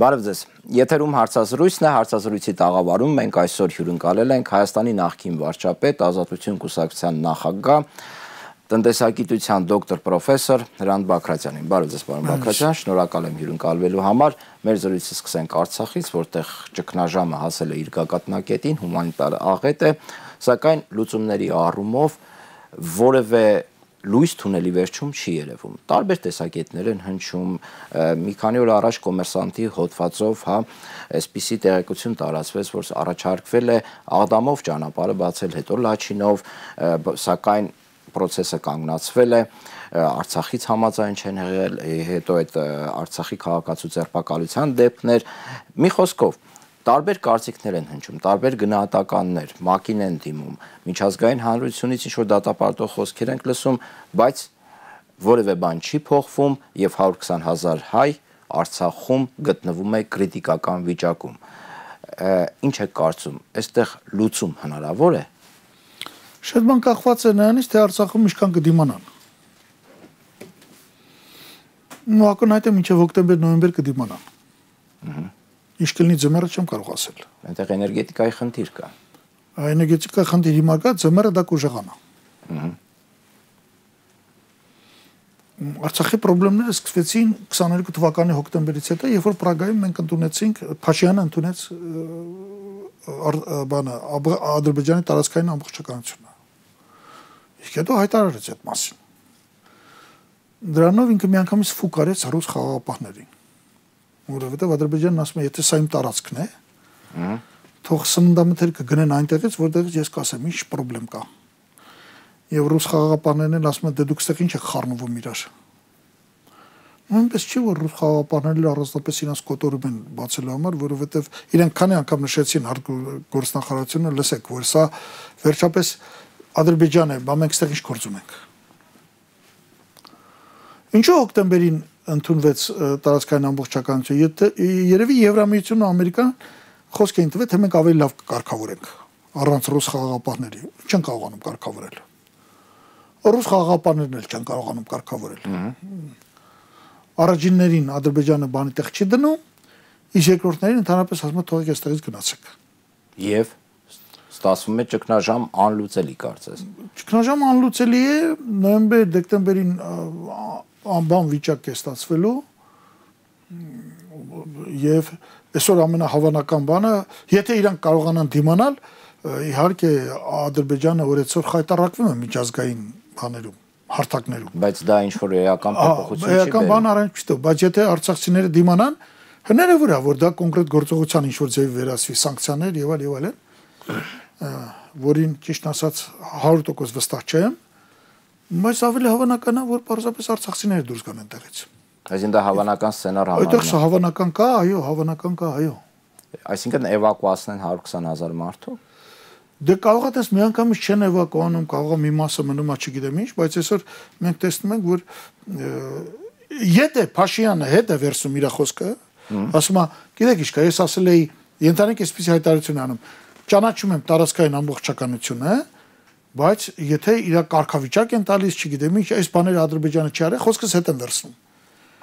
Բարև ձեզ։ Եթերում հարցազրույցն է, հարցազրույցի տաղավարում մենք այսօր հյուրընկալել ենք Հայաստանի նախկին վարչապետ, Ազատություն կուսակցության նախագահ, տնտեսագիտության դոկտոր պրոֆեսոր Հրանտ Բակրատյանին։ Բարև ձեզ, պարոն Բակրատյան, շնորհակալ եմ հյուրընկալվելու համար։ Մեր զրույցը սկսենք Արցախից, որտեղ ճգնաժամը հասել է իր գագաթնակետին, հումանիտար աղետ է, սակայն լուծումների առումով որևէ լույս թունելի վերջում չի երևում։ Տարբեր տեսակետներ են հնչում։ Մի քանի օր առաջ կոմերսանտի հոդվածով, հա, այսպիսի տեղեկություն տարածվեց, որ առաջարկվել է Աղդամով ճանապարհը բացել, հետո Լաչինով, սակայն process-ը կանգնացվել է Արցախից համաձայն չեն եղել, հետո այդ Արցախի քաղաքացու ձերբակալության դեպքներ։ Մի խոսքով, տարբեր կարծիքներ են հնչում, տարբեր գնահատականներ, մակին են դիմում, միջազգային հանրությունից ինչ որ դատապարտող խոսքեր ենք լսում, բայց որևէ բան չի փոխվում եւ 120.000 հայ Արցախում գտնվում է քրիտիկական վիճակում։ Ինչ է կարծում, այստեղ լուծում հնարավոր է։ Շատ բան կախված է նրանից, թե Արցախում ինչքան կդիմանան։ Ու ակնհայտ է մինչև հոկտեմբեր-նոյեմբեր կդիմանան։ Ահա Ինչ կլինի ձմեռը չեմ կարող ասել։ Այնտեղ էներգետիկայի խնդիր կա։ Էներգետիկայի խնդիր հիմա կա, ձմեռը դա կուժեղանա։ Արցախի խնդիրները սկսվեցին 22 թվականի հոկտեմբերից հետո, երբ որ Պրագայում մենք ընդունեցինք Փաշյանը ընդունեց բանը Ադրբեջանի տարածքային ամբողջականությունը։ Իսկ հետո հայտարարեց այդ մասին։ Դրանով ինքը միանգամից ֆուկ արեց ռուս խաղաղապահներին որովհետև Ադրբեջանն ասում է, եթե սա իմ տարածքն է, թող սննդամթերքը գնեն այնտեղից, որտեղից ես կասեմ, ինչ խնդրեմ կա։ Եվ ռուս խաղաղապահներն էլ ասում են, դե դուք ստեղ ինչ եք խառնվում իրար։ Նույնպես չի որ ռուս խաղաղապահները առանձնապես իրենց կոտորում են բացելու համար, որովհետև իրենք քանի անգամ նշեցին գործնախարարությունը, լսեք, որ սա վերջապես Ադրբեջան է, բա մենք ստեղ ինչ գործում ենք։ Ինչու հոկտեմբերին ընդունվեց տարածքային ամբողջականություն, եթե երևի Եվրամիությունն ու Ամերիկան խոսք էին տվել, թե մենք ավելի լավ կարգավորենք առանց ռուս խաղաղապահների։ Չեն կարողանում կարգավորել։ Ռուս խաղաղապահներն էլ չեն կարողանում կարգավորել։ Առաջիններին Ադրբեջանը բանի տեղ չի դնում, իսկ երկրորդներին ընդհանրապես ասում է թողեք այստեղից գնացեք։ Եվ ստացվում է ճգնաժամ անլուծելի կարծես։ Ճգնաժամ անլուծելի է նոյեմբեր, դեկտեմբերին անբան վիճակ է ստացվելու եւ այսօր ամենահավանական բանը, եթե իրանք կարողանան դիմանալ, իհարկե Ադրբեջանը օրեցօր խայտարակվում է միջազգային բաներում հարթակներում բայց դա ինչ որ էական փոփոխություն չի էական բան առանց չտո բայց եթե արցախցիները դիմանան հնարավոր է որ դա կոնկրետ գործողության ինչ որ ձևի վերածվի սանկցիաներ եւ այլ եւ այլն որին ճիշտ ասած 100% վստահ չեմ Բայց ավելի հավանական է, որ պարզապես արցախցիները դուրս գան այնտեղից։ Այսինքն դա հավանական սցենար համարվում է։ Այդտեղ սա հավանական կա, այո, հավանական կա, այո։ Այսինքն էվակուացնեն 120.000 մարդու։ Դե կարող է դες միանգամից չեն էվակուանում, կարող է մի մասը մնում է, չգիտեմ ինչ, բայց այսօր մենք տեսնում ենք, որ եթե Փաշյանը հետ է վերցում իր խոսքը, ասում է, գիտեք ինչ կա, ես ասել էի, ենթանենք այսպես հայտարարություն անում, ճանաչում եմ տարածքային ամբողջականությունը, բայց եթե իր կարգավիճակ են տալիս, չգիտեմ ինչ, այս բաները Ադրբեջանը չի արել, խոսքս հետ են վերցնում։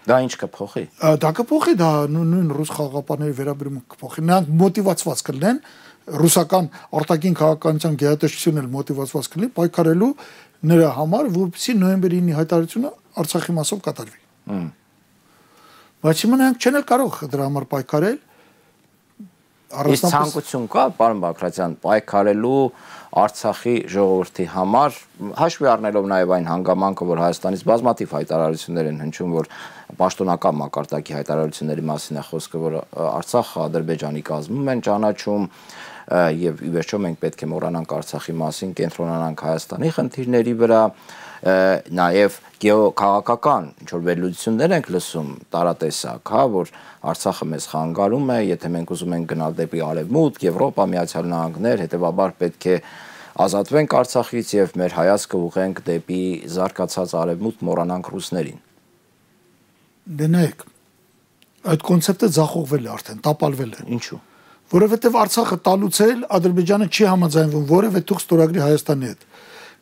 Դա ինչ կփոխի։ Դա կփոխի, դա նույն ռուս խաղաղապահների վերաբերումը կփոխի։ Նրանք մոտիվացված կլինեն ռուսական արտաքին քաղաքականության գերատեսչությունն էլ մոտիվացված կլինի պայքարելու նրա համար, որպեսզի նոյեմբերի 9-ի հայտարարությունը Արցախի մասով կատարվի։ Բայց հիմա նրանք չեն կարող դրա համար պայքարել առանց ցանկություն կա, պարոն Բակրատյան, պայքարելու Արցախի ժողովրդի համար, հաշվի առնելով նաև այն հանգամանքը, որ Հայաստանից բազմաթիվ հայտարարություններ են հնչում, որ պաշտոնական մակարդակի հայտարարությունների մասին է խոսքը, որ Արցախը Ադրբեջանի կազմում են ճանաչում եւ ի վերջո մենք պետք է մոռանանք Արցախի մասին, կենտրոնանանք Հայաստանի խնդիրների վրա, նաև գեոքաղաքական ինչ որ վերլուծություններ ենք լսում տարատեսակ, հա, որ Արցախը մեզ խանգարում է, եթե մենք ուզում ենք գնալ դեպի արևմուտք, Եվրոպա, Միացյալ Նահանգներ, հետեւաբար պետք է ազատվենք Արցախից եւ մեր հայացքը ուղենք դեպի զարգացած արևմուտք, մոռանանք ռուսներին։ Դնեք։ Այդ կոնցեպտը ձախողվել է արդեն, տապալվել է։ Ինչու՞ որովհետև Արցախը տալուց էլ Ադրբեջանը չի համաձայնվում որևէ թուղթ ստորագրի Հայաստանի հետ։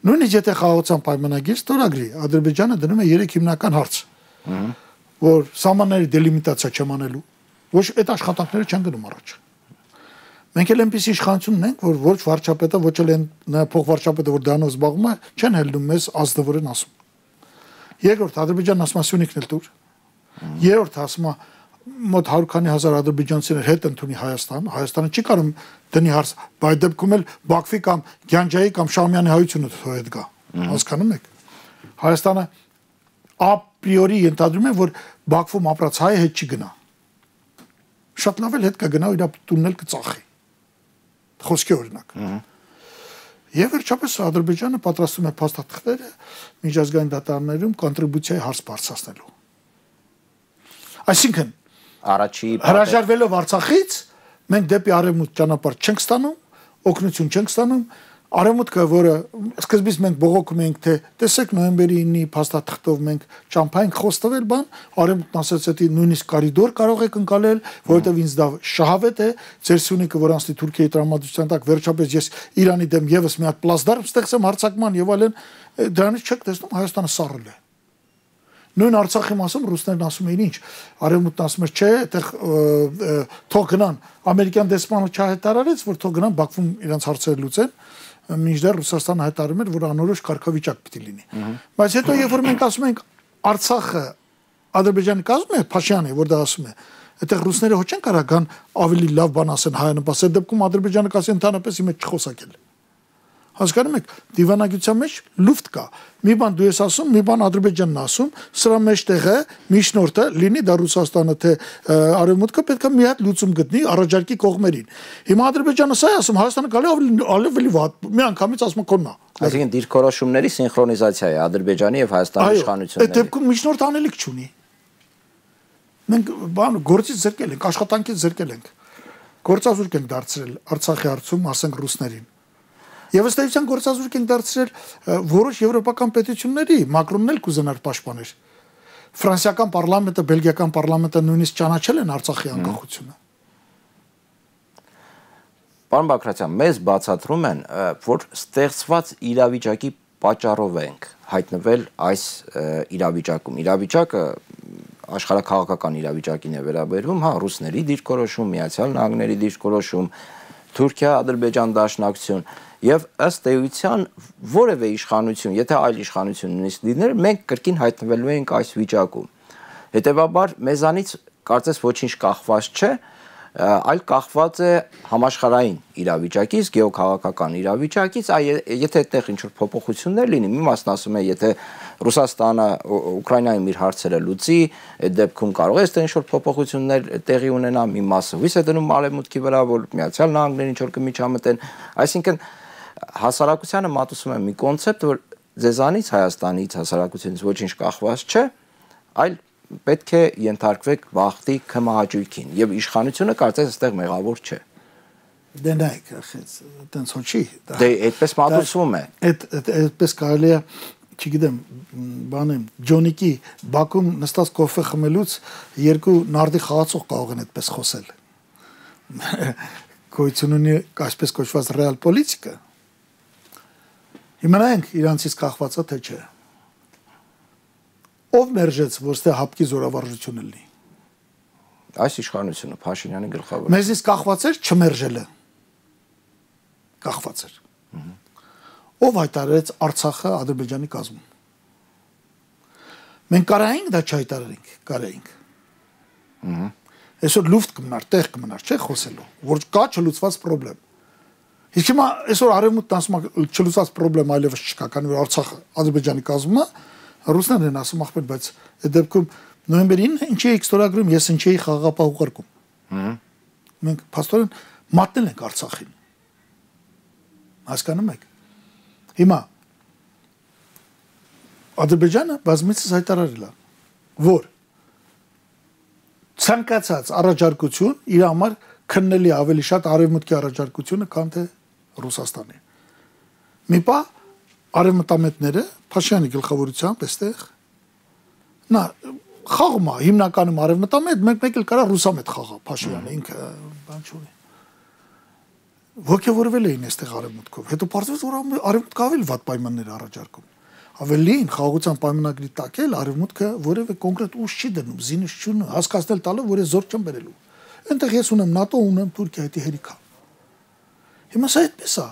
Նույնիսկ եթե խաղաղության պայմանագիր ստորագրի, Ադրբեջանը դնում է 3 հիմնական հարց, որ սահմանների դելիմիտացիա չեմ անելու, Ոչ այդ աշխատանքները չեն գնում առաջ։ Մենք էլ այնպեսի իշխանություն ունենք, որ ոչ վարչապետը, ոչ էլ այն փոխվարչապետը, որ դրանով զբաղվում է, չեն հելնում մեզ ազնվորեն ասում։ Երկրորդ Ադրբեջանն ասում է Սյունիքն էլ դուր։ Երրորդ ասում է մոտ 100 քանի հազար ադրբեջանցիներ հետ ընդունի Հայաստան, Հայաստանը չի կարող դնի հարց, բայց դեպքում էլ Բաքվի կամ Գյանջայի կամ Շամյանի հայությունը հետ գա։ Հասկանում եք։ Հայաստանը ապրիորի ենթադրում է, որ Բաքվում ապրած հայը հետ չի գնա։ Շատ լավ էլ հետ կգնա իր տունն էլ կծախի։ Խոսքի օրինակ։ Եվ վերջապես Ադրբեջանը պատրաստում է փաստաթղթերը միջազգային դատարաններում կոնտրիբուցիայի հարց բարձրացնելու։ Այսինքն առաջի հրաժարվելով Արցախից մենք դեպի արևմուտք ճանապարհ չենք ստանում, օգնություն չենք ստանում, Արևմուտքը, որը սկզբից մենք բողոքում էինք, թե տեսեք նոյեմբերի 9-ի փաստաթղթով մենք ճամփայինք խոստվել բան, արևմուտքն ասաց, էտի նույնիսկ կարիդոր կարող եք ընկալել, որովհետև ինձ դա շահավետ է, ձեր Սյունիքը, որ անցնի Թուրքիայի տրամադրության տակ, վերջապես ես Իրանի դեմ եւս մի հատ պլաստարմ ստեղծեմ հարցակման եւ այլն, դրանից չեք տեսնում Հայաստանը սառել է նույն Արցախի մասում ռուսներն ասում էին ինչ արևմուտքն ասում էր չէ այդտեղ թող գնան ամերիկյան դեսպանը չհայտարարեց որ թող գնան Բաքվում իրենց հարցերը լուծեն մինչդեռ Ռուսաստանը հայտարարում էր, որ անորոշ կարգավիճակ պիտի լինի։ Բայց հետո երբ որ մենք ասում ենք Արցախը Ադրբեջանի կազմում է Փաշյանը, որ դա ասում է, այդտեղ ռուսները ոչ են կարող գան ավելի լավ բան ասեն հայանպաստ դեպքում Ադրբեջանը կասի ընդհանրապես իմը չխոսակել հասկանում եք դիվանագիտության մեջ լուֆտ կա մի բան դու ես ասում մի բան ադրբեջանն ասում սրա մեջտեղը միջնորդը լինի դա ռուսաստանը թե արևմուտքը պետք է մի հատ լուծում գտնի առաջարկի կողմերին հիմա ադրբեջանը սա է ասում հայաստանը գալի ավելի վատ մի անգամից ասում կոննա այսինքն դիրքորոշումների սինխրոնիզացիա է ադրբեջանի եւ հայաստանի իշխանությունների այդ դեպքում միջնորդ անելիք չունի մենք բան գործից զրկել ենք աշխատանքից զրկել ենք գործազուրկ ենք դարձրել արցախի հարցում ասենք ռուսներին Եվ ըստ էության գործազուրկ են դարձրել որոշ եվրոպական պետությունների, Մակրոնն էլ կուզենար պաշտպաներ։ Ֆրանսիական պարլամենտը, բելգիական պարլամենտը նույնիսկ ճանաչել են Արցախի անկախությունը։ Պարոն Բակրատյան, մեզ բացատրում են, որ ստեղծված իրավիճակի պատճառով ենք հայտնվել այս իրավիճակում։ Իրավիճակը աշխարհակաղակական իրավիճակին է վերաբերվում, հա, ռուսների դիրքորոշում, Միացյալ Նահանգների դիրքորոշում, Թուրքիա-Ադրբեջան դաշնակցություն եւ ըստ էության որևէ իշխանություն, եթե այլ իշխանություն նույնիսկ լիներ, մենք կրկին հայտնվելու ենք այս վիճակում։ Հետևաբար մեզանից կարծես ոչինչ կախված չէ, այլ կախված է համաշխարային իրավիճակից, գեոքաղաքական իրավիճակից, այ եթե այդտեղ ինչ-որ փոփոխություններ լինի, մի մասն ասում է, եթե Ռուսաստանը Ուկրաինայում իր հարցերը լուծի, այդ դեպքում կարող է այստեղ ինչ-որ փոփոխություններ տեղի ունենա, մի մասը հույս է դնում արևմուտքի վրա, որ Միացյալ Նահանգները ինչ-որ կմիջամտեն, այսինքն հասարակությանը մատուցում է մի կոնցեպտ, որ ձեզանից Հայաստանից հասարակությունից ոչինչ կախված չէ, այլ պետք է ենթարկվեք վախտի կմահաճույքին եւ իշխանությունը կարծես այստեղ մեղավոր չէ դե նայեք ախեց տենց հո չի դե այդպես մատուցվում է այդ այդպես կարելի է չգիտեմ բանը ջոնիկի բակում նստած կոֆե խմելուց երկու նարդի խաղացող կարող են այդպես խոսել գոյություն ունի այսպես կոչված ռեալ պոլիտիկա Իմանանք իրանցից կախվածա թե չէ։ Ով մերժեց, որ ստե հապկի զորավարժությունը լինի։ Այս իշխանությունը Փաշինյանի գլխավոր։ Մեզից կախված էր չմերժելը։ Կախված էր։ Ով հայտարարեց Արցախը Ադրբեջանի կազմում։ Մենք կարայինք դա չհայտարարենք, կարայինք։ Ահա Այսօր լուֆտ կմնար, տեղ կմնար, չէ՞ խոսելու, որ կա չլուծված խնդրեմ։ Իսկ հիմա այսօր արևմուտքն ասում է չլուծած խնդրեմ այլևս չկա, քանի որ Արցախը Ադրբեջանի կազմում է, ռուսներն են ասում ախպեր, բայց այդ դեպքում նոյեմբերին ինչի է ստորագրում, ես ինչի էի խաղապահ ուղարկում։ Հհ։ Մենք փաստորեն մատնել ենք Արցախին։ Հասկանում եք։ Հիմա Ադրբեջանը բազմիցս հայտարարել է, որ ցանկացած առաջարկություն իր համար քննելի ավելի շատ արևմուտքի առաջարկությունը, քան թե Ռուսաստանի։ Մի պա արևմտամետները Փաշյանի գլխավորությամբ այստեղ նա խաղում է հիմնականում արևմտամետ, մենք մեկ էլ կարա ռուսամետ խաղա Փաշյանը ինքը բան չունի։ Ոգևորվել էին այստեղ արևմուտքով։ Հետո պարզվեց որ արևմուտքը ավելի վատ պայմաններ առաջարկում։ Ավելին խաղաղության պայմանագրի տակ էլ արևմուտքը որևէ կոնկրետ ուժ չի դնում, զինուշ չունի, հասկացնել տալով որ է զոր չեն բերելու Այնտեղ ես ունեմ ՆԱՏՕ, ունեմ Թուրքիա, դա հերիքա։ Հիմա սա այդպես է։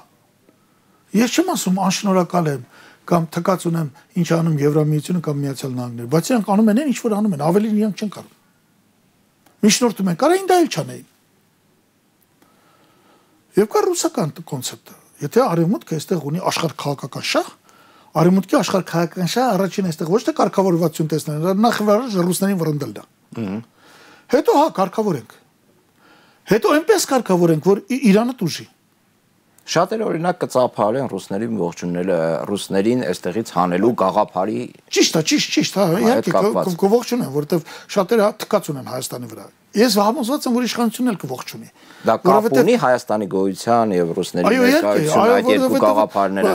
Ես չեմ ասում անշնորհակալ եմ կամ թկած ունեմ ինչ անում Եվրամիությունը կամ Միացյալ Նահանգները, բայց իրանք անում են ինչ որ անում են, ավելին իրանք չեն կարող։ Միջնորդում են, կարային դա էլ չանեին։ Եվ կա ռուսական կոնցեպտը։ Եթե արևմուտքը այստեղ ունի աշխարհ քաղաքական շահ, արևմուտքի աշխարհ քաղաքական շահ առաջին այստեղ ոչ թե կարգավորվածություն տեսնել, նախ վարժ ռուսներին վրընդել դա։ Հետո հա կարգավորենք։ Հետո այնպես կարգավորենք, որ Իրանը դուժի։ Շատերը օրինակ կծափարեն ռուսներին ողջունելը, ռուսներին այստեղից հանելու գաղափարի Ճիշտ է, ճիշտ, ճիշտ, հա, իհարկե կողողջունեն, որովհետև շատերը թքած ունեն Հայաստանի վրա։ Ես համոզված եմ, որ իշխանությունն էլ կողողջունի։ Դա կապ ունի Հայաստանի գոյության եւ ռուսների ներկայության այդ երկու գաղափարները։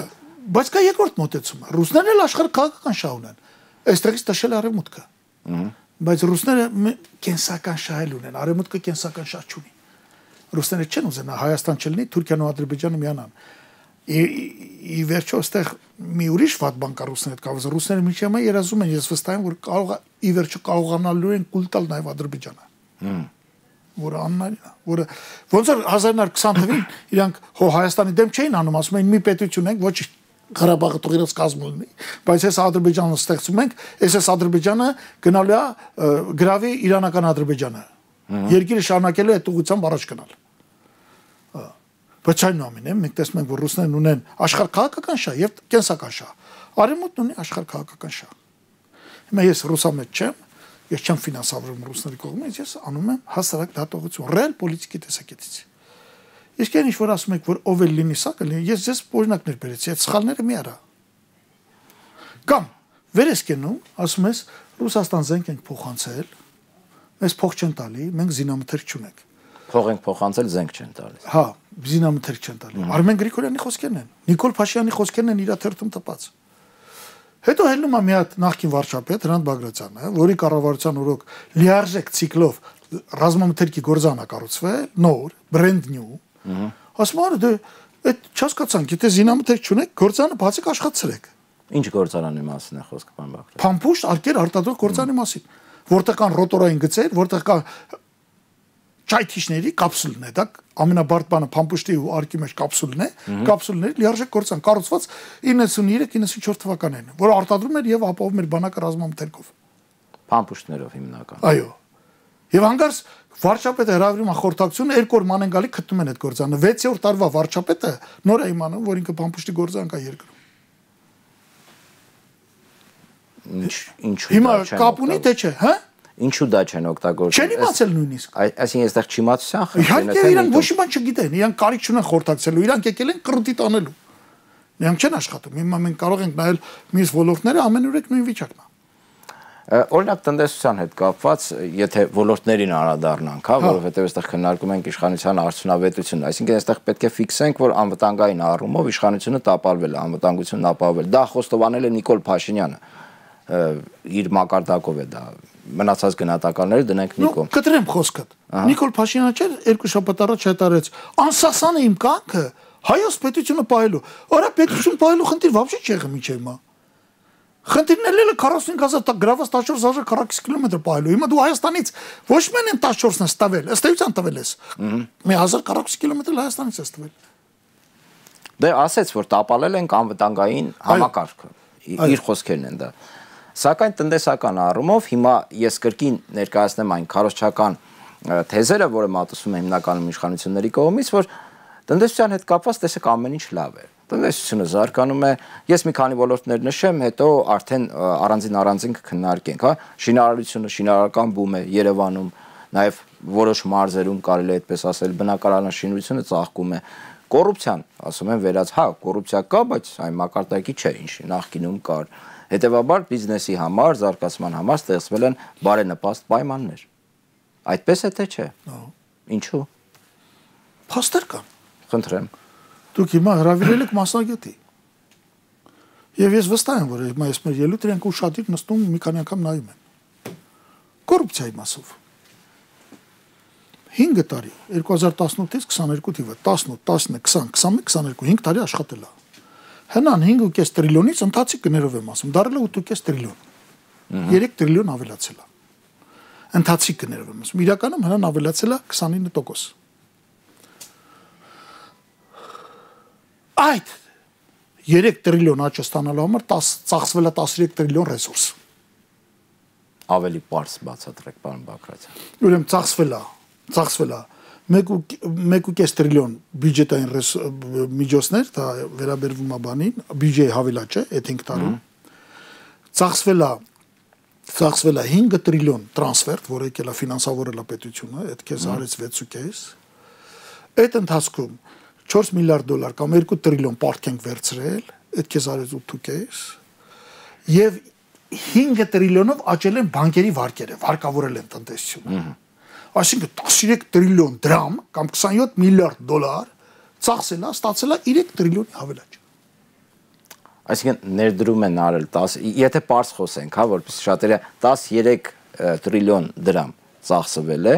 Բայց կա երկրորդ մոտեցումը։ Ռուսներն էլ աշխարհ քաղաքական շահ ունեն։ Այստեղից տշել արևմուտքը։ Բայց ռուսները կենսական շահ ունեն, արևմուտքը կենսական շահ չունի ռուսները չեն ուզենա Հայաստան չլինի, Թուրքիան ու Ադրբեջանը միանան։ Ի վերջո այստեղ մի ուրիշ վատ բան կա ռուսների հետ կապված։ Ռուսները միջի մա երազում են, ես վստահ եմ, որ կարող ի վերջո կարողանալու են կուլ տալ նաև Ադրբեջանը։ որը աննայինն է, որը ոնց որ 1920 թվականին իրանք հո Հայաստանի դեմ չէին անում, ասում էին մի պետություն ենք, ոչ Ղարաբաղը թող իրաց կազմում լինի, բայց այս Ադրբեջանը ստեղծում ենք, այս Ադրբեջանը գնալու է գրավի իրանական Ադրբեջանը Երկիրը շարունակելու է ուղղությամբ առաջ գնալ։ Բայց այնուամենայնիվ մենք տեսնում ենք, որ ռուսներն ունեն աշխարհ քաղաքական շահ եւ կենսական շահ։ Արևմուտքն ունի աշխարհ քաղաքական շահ։ Հիմա ես ռուսամետ չեմ, ես չեմ ֆինանսավորում ռուսների կողմից, ես անում եմ հասարակ դատողություն, ռեալ պոլիտիկի տեսակետից։ Իսկ այն ինչ որ ասում եք, որ ով է լինի սա կլինի, ես ձեզ օրինակներ բերեցի, այդ սխալները մի արա։ Կամ վերես կենում, ասում ես Ռուսաստան զենք ենք փոխանցել, մեզ փող չեն տալի, մենք զինամթերք չունենք։ Փող ենք փոխանցել, զենք չեն տալիս։ Հա, զինամթերք չեն տալի։ Արմեն Գրիգորյանի խոսքերն են։ Նիկոլ Փաշյանի խոսքերն են իր թերթում տպած։ Հետո հելնում է մի հատ նախկին վարչապետ Հրանտ Բագրատյանը, որի կառավարության օրոք լիարժեք ցիկլով ռազմամթերքի գործանա կառուցվել, նոր, brand new։ Ասում է դե այդ չհասկացանք, եթե զինամթերք չունեք, գործանը բացիկ աշխատացրեք։ Ինչ գործարանի մասին է խոսքը, պարոն Բագրատ։ Փամփուշտ արկեր արտադրող գործանի մասին որտեղ կան ռոտորային գծեր, որտեղ կա ճայթիչների կապսուլն է, դա ամենաբարդ բանը փամփուշտի ու արկի մեջ կապսուլն է, կապսուլների լիարժեք գործան կառուցված 93-94 թվականներին, որ արտադրում էր եւ ապահովում էր բանակը ռազմամթերքով։ Փամփուշտներով հիմնական։ Այո։ Եվ հանգարց վարչապետը հրավիրում ախորտակցությունը երկու օր ման են գալի գտնում են այդ գործանը 6-րդ տարվա վարչապետը նոր է իմանում որ ինքը փամփուշտի գործան կա երկրում Ինչ ինչու Հիմա կապ ունի թե չէ, հա? Ինչու դա չեն օգտագործում։ Չեն իմացել նույնիսկ։ Այսինքն այստեղ չիմացության խնդիրն է։ Իհարկե իրանք ոչ մի բան չգիտեն, իրանք կարիք չունեն խորտակցելու, իրանք եկել են կրտի տանելու։ Իրանք չեն աշխատում։ Հիմա մենք կարող ենք նայել մյուս ոլորտները ամենուրեք նույն վիճակն է։ Օրինակ տնտեսության հետ կապված, եթե ոլորտներին անդրադառնանք, հա, հա։ որովհետև այստեղ քննարկում ենք իշխանության արդյունավետությունը, այսինքն այստեղ պետք է ֆիքսենք, որ անվտանգային առումով իշխանությունը տապալվել է, անվտանգությունն ապահովել։ Դա խոստովանել է Նիկոլ Փաշինյանը իր մակարդակով է դա մնացած գնահատականները դնենք Նիկո։ Ու կտրեմ խոսքդ։ Նիկոլ Փաշինյանը չէր երկու շաբաթ առաջ հայտարարեց. «Անսասան է իմ կամքը հայոց պետությունը պահելու»։ Որա պետություն պահելու խնդիր բավջի չի եղել միջև հիմա։ Խնդիրն էլ էլ 45000 գրաված 14000 քառակից կիլոմետր պահելու։ Հիմա դու Հայաստանից ոչ մեն 14-ն ես տվել, ըստ էության տվել ես։ Մի 1000 քառակից կիլոմետր Հայաստանից ես տվել։ Դե ասեց, որ տապալել ենք անվտանգային համակարգը։ Իր խոսքերն են դա։ Այո Սակայն տնտեսական առումով հիմա ես կրկին ներկայացնեմ այն քարոշչական թեզերը, որը մատուցում է հիմնականում իշխանությունների կողմից, որ տնտեսության հետ կապված տեսեք ամեն ինչ լավ է։ Տնտեսությունը զարգանում է։ Ես մի քանի ոլորտներ նշեմ, հետո արդեն առանձին առանձին կքննարկենք, հա։ Շինարարությունը, շինարարական բում է Երևանում, նաև որոշ մարզերում կարելի է այդպես ասել, բնակարանաշինությունը ծաղկում է կոռուպցիան, ասում են վերած, հա, կոռուպցիա կա, բայց այն մակարդակի չէ, ինչ նախկինում կար։ Հետևաբար բիզնեսի համար, զարգացման համար ստեղծվել են բարենպաստ պայմաններ։ Այդպես է թե չէ։ Ինչու։ Փաստեր կան։ Խնդրեմ։ Դուք հիմա հravirել եք մասնագետի։ Եվ ես վստահ եմ, որ հիմա ես մեր ելույթ իրենք ուշադիր նստում մի քանի անգամ նայում են։ Կոռուպցիայի մասով 5 տարի 2018-ից 22 թիվը 18 19 20 21 22 5 տարի աշխատել է հնան 5.5 տրիլիոնից ընթացիկ գներով եմ ասում, դարել է 8.5 տրիլիոն։ 3 տրիլիոն ավելացել է։ Ընթացիկ գներով եմ ասում։ Իրականում հնան ավելացել է 29%։ Այդ 3 տրիլիոն աճ ստանալու համար 10 ծախսվել է 13 տրիլիոն ռեսուրս։ Ավելի པարս բացատրեք, պարոն Բակրատյան։ Ուրեմն ծախսվել է, ծախսվել է 1.5 տրիլիոն բյուջետային միջոցներ, դա վերաբերվում է բանին, բյուջեի հավելաճ է այդ 5 տարում։ Ծախսվել է ծախսվել է 5 տրիլիոն տրանսֆեր, որը եկել է ֆինանսավորել է պետությունը, այդ քեզ արեց 6.5։ Այդ ընթացքում 4 միլիարդ դոլար կամ 2 տրիլիոն պարտք ենք վերցրել, այդ քեզ արեց 8.5 եւ 5 տրիլիոնով աճել են բանկերի վարկերը, վարկավորել են տնտեսությունը։ Այսինքն 13 տրիլիոն դրամ կամ 27 միլիարդ դոլար ծախսել է, ստացել է 3 տրիլիոնի հավելաճ այսինքն ներդրում են արել 10 եթե པարս խոսենք, հա, որպես շատերը 13 տրիլիոն դրամ ծախսվել է,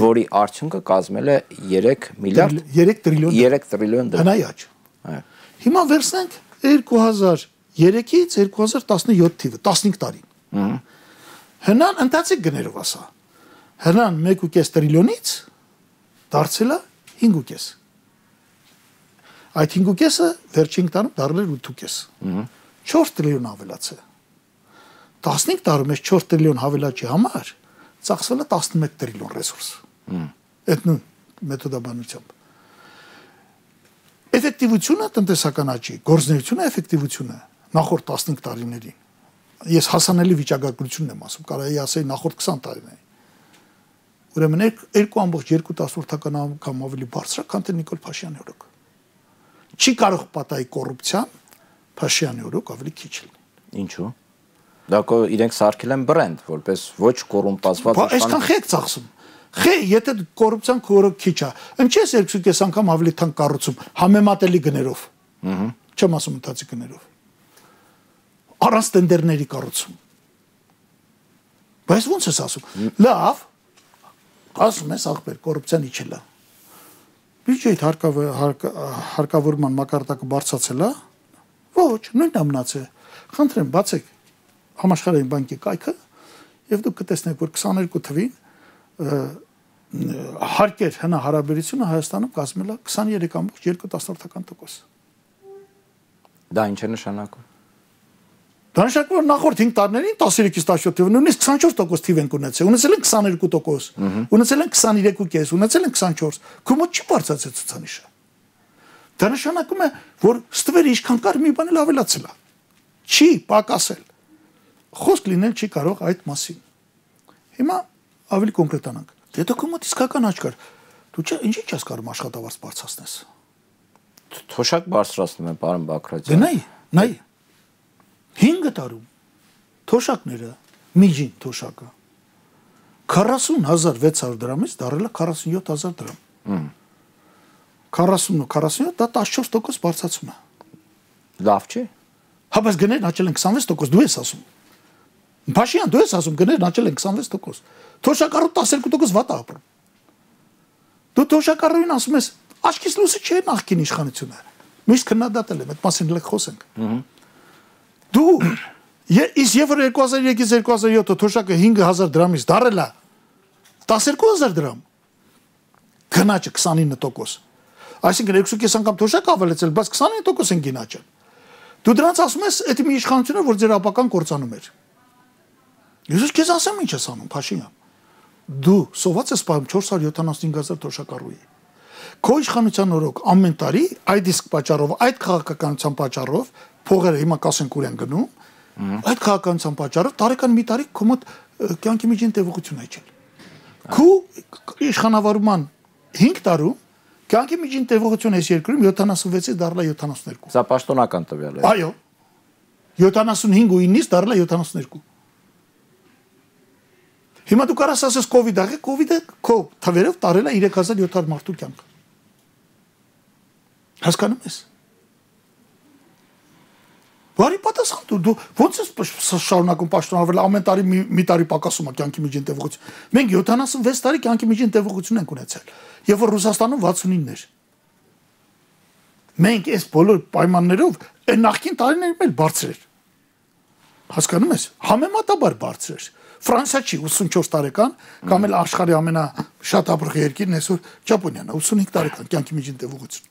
որի արդյունքը կազմել է 3 միլիարդ 3 տրիլիոն 3 տրիլիոն դրամ։ Հնայաճ։ Այո։ Հիմա վերցնենք 2003-ից 2017 թիվը, 15 տարի։ Ահա։ Հնան ընթացիկ գներով ասա։ Հնան 1.5 տրիլիոնից դարձել է 5.5 Այդ 5.5-ը վերջին տարում դառնել 8.5։ Ահա 4 տրիլիոն ավելացել։ 15 տարում այս 4 տրիլիոն հավելաճի համար ծախսվել է 11 տրիլիոն ռեսուրս։ Այդ նույն մեթոդաբանությամբ։ Էֆեկտիվությունը տնտեսական աճի, գործնեությունը էֆեկտիվությունը նախորդ 15 տարիներին։ Ես հասանելի վիճակագրությունն եմ ասում, կարելի ասել նախորդ 20 տարիներին։ Ուրեմն 2.2%-ական անգամ ավելի բարձր, քան թե Նիկոլ Փաշյանի օրոք չի կարող պատահի կոռուպցիան, Փաշյանի օրոք ավելի քիչ լինի։ Ինչու՞։ Դա կո իրենք սարքել են բրենդ, որպես ոչ կոռումպացված իշխան։ Այսքան խեք ծախսում։ Խե, եթե կոռուպցիան քորը քիչ է, ինչի՞ է 2.5 անգամ ավելի թանկ կառուցում համեմատելի գներով։ Ահա։ Չեմ ասում ընդհանրի գներով։ Առանց տենդերների կառուցում։ Բայց ո՞նց ես ասում։ Լավ։ Ասում ես ախպեր, կոռուպցիան իջել է բյուջեի հարկավորման մակարդակը բարձրացել է։ Ոչ, նույնն է մնացել։ Խնդրեմ, բացեք համաշխարհային բանկի կայքը եւ դուք կտեսնեք, որ 22 թվին հարկեր հնա հարաբերությունը Հայաստանում կազմել է 23.2%։ Դա ինչ է նշանակում։ Դրանշակ որ նախորդ 5 տարիներին 13-ից 17 թիվը նույնիսկ 24% թիվ ենք ունեցել։ Ունեցել են 22%, ունեցել են 23.5, ունեցել են 24։ Կոմոդ չի բարձրացել ցուցանիշը։ Դա նշանակում է, որ ստվերը ինչքան կար մի բան էլ ավելացել է։ Չի պակասել։ Խոսք լինել չի կարող այդ մասին։ Հիմա ավելի կոնկրետանանք։ Դե դու կոմոդ իսկական աճ կար։ Դու չէ, ինչի՞ չես կարող աշխատավարձ բարձրացնես։ Թոշակ բարձրացնում են, պարոն Բակրատյան։ Դե նայ, նայ 5 տարում թոշակները միջին թոշակը 40600 դրամից դարել է 47000 դրամ։ 40 ու 47 դա 14% բարձրացում է։ Լավ չէ։ Հա բայց գներն աճել են 26% դու ես ասում։ Փաշյան դու ես ասում գներն աճել են 26%։ Թոշակառու 12% վատ է ապրում։ Դու թոշակառուին ասում ես աչքից լույսը չէ նախքին իշխանությունը։ Միշտ քննադատել եմ, այդ մասին լեկ խոսենք։ Ահա Դու Իս որ 2003-ից 2007 թոշակը 5000 դրամից դարել է 12000 դրամ գնաճը 29%։ Այսինքն 2.5 անգամ թոշակ ավելացել, բայց 29% են գնաճը։ Դու դրանց ասում ես, այդ մի իշխանությունը, որ ձեր ապական կործանում էր։ Ես քեզ ասեմ ինչ ես անում, Փաշինյան։ Դու սոված ես պահում 475000 թոշակառուի։ Քո իշխանության օրոք ամեն տարի այդ իսկ պատճառով, այդ քաղաքականության պատճառով փողերը հիմա կասենք ուր են գնում։ Այդ քաղաքականության պատճառով տարեկան մի տարի քո մոտ կյանքի միջին տևողություն է իջել։ Քու իշխանավարման 5 տարում կյանքի միջին տևողությունը այս երկրում 76-ից դառնա 72։ Սա պաշտոնական տվյալ է։ Այո։ 75 ու 9-ից դառնա 72։ Հիմա դու կարաս ասես COVID-ը, COVID-ը քո թվերով տարել է 3700 մարդու կյանք։ Հասկանում ես։ Բարի պատասխան դու դու ո՞նց ես շարունակում պաշտոնավորել ամեն տարի մի, մի տարի պակասում է կյանքի միջին տևողություն։ Մենք 76 տարի կյանքի միջին տևողություն ենք ունեցել, երբ որ Ռուսաստանում 69 էր։ Մենք այս բոլոր պայմաններով այն նախքին տարիներում էլ բարձր էր։ Հասկանում ես։ Համեմատաբար բարձր էր։ Ֆրանսիա չի 84 տարեկան, կամ էլ աշխարհի ամենաշատ ապրող երկիրն այսօր Ճապոնիան է 85 տարեկան կյանքի միջին տևողություն։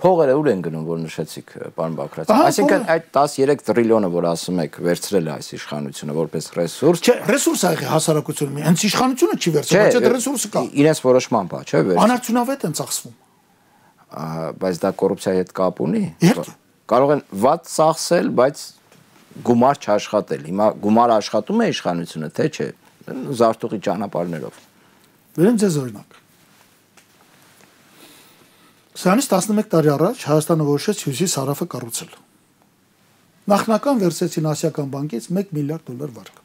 Փողերը ուր են գնում, որ նշեցիք, պարոն Բակրատյան։ Այսինքն այդ 13 տրիլիոնը, որ ասում եք, վերցրել է այս իշխանությունը որպես ռեսուրս։ Չէ, ռեսուրս եղել հասարակությունը։ Հենց իշխանությունը չի վերցրել, բայց այդ ռեսուրսը կա։ Իրենց որոշման բա, չէ՞, վերցրել։ Անարդյունավետ են ծախսվում։ Բայց դա կոռուպցիայի հետ կապ ունի։ Կարող են վատ ծախսել, բայց գումար չաշխատել։ Հիմա գումարը աշխատում է իշխանությունը, թե չէ։ Զարտուղի ճանապարհներով։ Վերեմ ձեզ օրինակ։ Սրանից 11 տարի առաջ Հայաստանը որոշեց Հյուսիս հարավը կառուցել։ Նախնական վերցեցին ասիական բանկից 1 միլիարդ դոլար վարկ։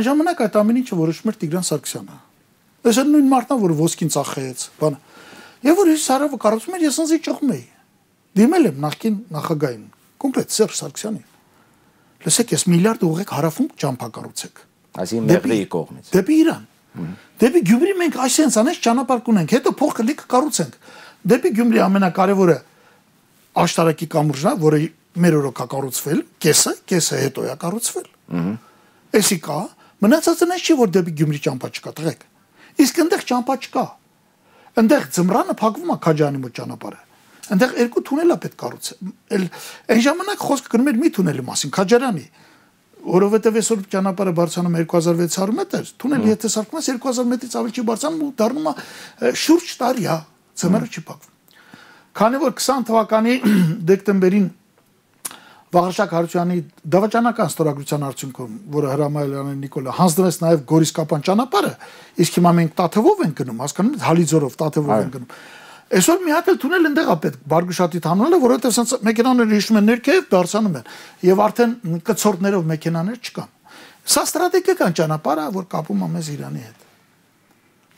Անժամանակ այդ ամեն ինչը որոշում էր Տիգրան Սարգսյանը։ Այս նույն մարդն որ ոսկին ծախեց, բան։ Եվ որ Հյուսիս հարավը կառուցում էր, ես ինձ ճոխում էի։ Դիմել եմ նախքին նախագահին, կոնկրետ Սերժ Սարգսյանին լսեք, ես միլիարդ ուղեք հարավում ճամփա կառուցեք։ Այսինքն Մեղրիի կողմից։ Դեպի Իրան։ Դեպի Գյումրի մենք այսենց անես ճանապարհ կունենք, հետո փոխ լիքը կառուցենք։ Դեպի Գյումրի ամենակարևորը աշտարակի կամուրջն է, որը մեր օրոք է կառուցվել, կեսը, կեսը հետո է կառուցվել։ Ահա։ Էսի կա, մնացածը նես չի, որ դեպի Գյումրի ճամփա չկա, տղեկ։ Իսկ այնտեղ ճամփա չկա։ Այնտեղ ձմռանը փակվում է Քաջանի մոտ ճանապարհը այնտեղ երկու թունել է պետք կառուցել։ Էլ այն ժամանակ խոսքը գնում էր մի թունելի մասին, Քաջարյանի, որովհետև այսօր ճանապարհը բարձրանում 2600 մետր, թունելը եթե սարքում ես 2000 մետրից ավելի չի բարձրանում ու դառնում է շուրջ տարի, հա, ծմերը չի փակվում։ Քանի որ 20 թվականի դեկտեմբերին Վաղարշակ Հարությունյանի դավաճանական ստորագրության արդյունքում, որը հրամայել Նիկոլա հանձնվեց նաև Գորիսկապան ճանապարհը, իսկ հիմա մենք Տաթևով ենք գնում, հասկանում եք, Հալիձորով Տաթևով ենք գնում։ Այսօր մի հատ էլ թունել ընդեղ է պետք բարգուշատի թանալը, որովհետև ասած մեքենաները հիշում են ներքև, դարձանում են եւ արդեն կցորդներով մեքենաներ չկան։ Սա ստրատեգիական ճանապարհ է, որ կապում է մեզ Իրանի հետ։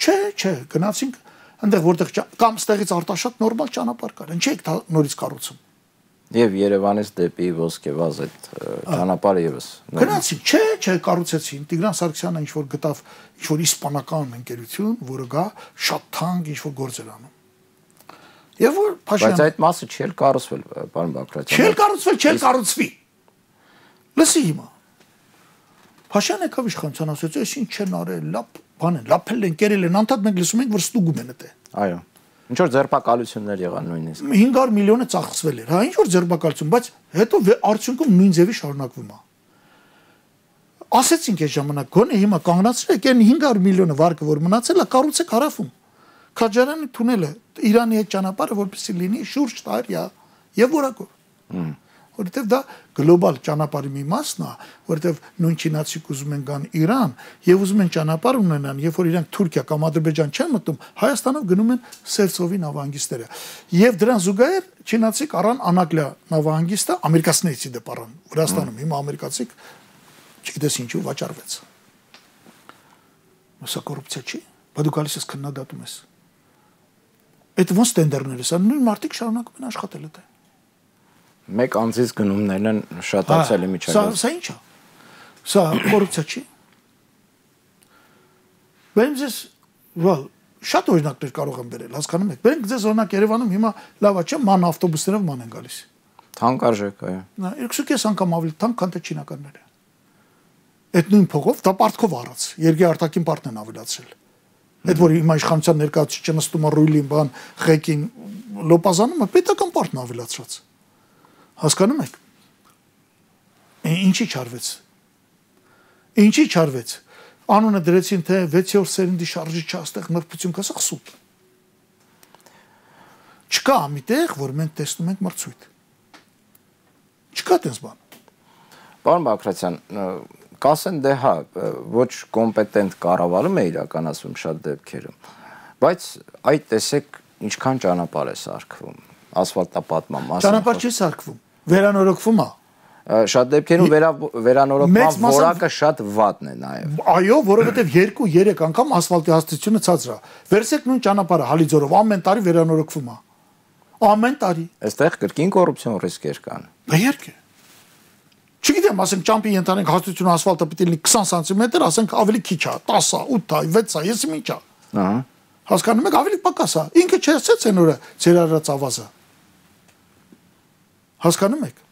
Չէ, չէ, գնացինք այնտեղ որտեղ կամ ստեղից արտաշատ նորմալ ճանապարհ կար։ Ինչ եք նորից կառուցում։ Եվ Երևանից դեպի Ոսկեվազ այդ ճանապարհը եւս։ Գնացի, չէ, չէ, կառուցեցին։ Տիգրան Սարգսյանը ինչ որ գտավ ինչ որ իսպանական ընկերություն, որը գա շատ թանկ ինչ որ գործեր անում։ Եվ որ Փաշինյանը Բայց այդ մասը չի կառուցվել, պարոն Բակրատյան։ Չի կառուցվել, չի կառուցվի։ Լսի հիմա։ Փաշինյանը եկավ իշխանության ասաց, այս ինչ չեն արել, լապ բան են, լապել են, կերել են, անդադ մենք լսում ենք, որ ստուգում են դա։ Այո։ Ինչ որ ձերբակալություններ եղան նույնիսկ։ 500 միլիոնը ծախսվել էր, հա, ինչ որ ձերբակալություն, բայց հետո արդյունքում նույն ձևի շարունակվում է ասեցինք այս ժամանակ գոնե հիմա կանգնացրեք այն 500 միլիոնը վարկը որ մնացել է կառուցեք հարավում Քաջարյանի թունելը Իրանի հետ ճանապարհը որպեսի լինի շուրջ տարիա եւ որակով։ Որովհետեւ դա գլոբալ ճանապարհի մի մասն է, որովհետեւ նույն չինացիք ուզում են գան Իրան եւ ուզում են ճանապարհ ունենան, երբ որ իրանք Թուրքիա կամ Ադրբեջան չեն մտնում, Հայաստանով գնում են Սերցովի նավահանգիստերը։ Եվ դրան զուգահեռ չինացիք առան Անագլիա նավահանգիստը, ամերիկացիներից դե պարան Վրաստանում հիմա ամերիկացիք չգիտես ինչու վաճառվեց։ Սա կոռուպցիա չի։ Բայց դու գալիս ես քննադատում ես այդ ոնց տենդերները, սա նույն մարդիկ շարունակում են աշխատել դա։ Մեկ անձից գնումներն են շատացել միջակայքում։ Սա սա ի՞նչ է։ Սա կոռուպցիա չի։ Բերեմ ձեզ, վալ, շատ օրինակներ կարող եմ բերել, հասկանում եք։ Բերենք ձեզ օրինակ Երևանում հիմա լավ է, չէ՞, ման ավտոբուսներով ման են գալիս։ Թանկարժեք, այո։ Նա 2.5 անգամ ավելի թանկ, քան թե չինականները։ Այդ նույն փողով դա պարտքով առած, երկի արտակին պարտն են ավելացրել Այդ որ հիմա իշխանության ներկայացուցիչը նստում է ռուլին, բան, ղեկին լոպազանում է, պետական պարտն ավելացրած։ Հասկանում եք։ Ինչի չարվեց։ Ինչի չարվեց։ Անունը դրեցին թե 6-րդ սերնդի շարժիչը աստեղ մրցություն կա սխսուտ։ Չկա ամիտեղ, որ մենք տեսնում ենք մրցույթ։ Չկա տես բան։ Պարոն Բակրատյան, կասեն դե հա ոչ կոմպետենտ կառավարում է իրականացում շատ դեպքերում բայց այդ տեսեք ինչքան ճանապարհ է սարքվում ասֆալտապատման մասը ճանապարհ չի սարքվում վերանորոգվում է շատ դեպքերում վերա վերանորոգման որակը շատ վատն է նաև այո որովհետև 2-3 անգամ ասֆալտի հաստությունը ցածր է վերսեք նույն ճանապարհը հալիձորով ամեն տարի վերանորոգվում է ամեն տարի այստեղ կրկին կոռուպցիոն ռիսկեր կան բերք Չգիտեմ, ասենք ճամփի ենթանենք հաստությունը ասֆալտը պիտի լինի 20 սանտիմետր, ասենք ավելի քիչ է, 10-ա, 8-ա, 6-ա, եսի ինչ է։ Ահա։ Հասկանում եք, ավելի պակաս է։ Ինքը չերցեց այն օրը ձեր արած ավազը։ Հասկանում եք։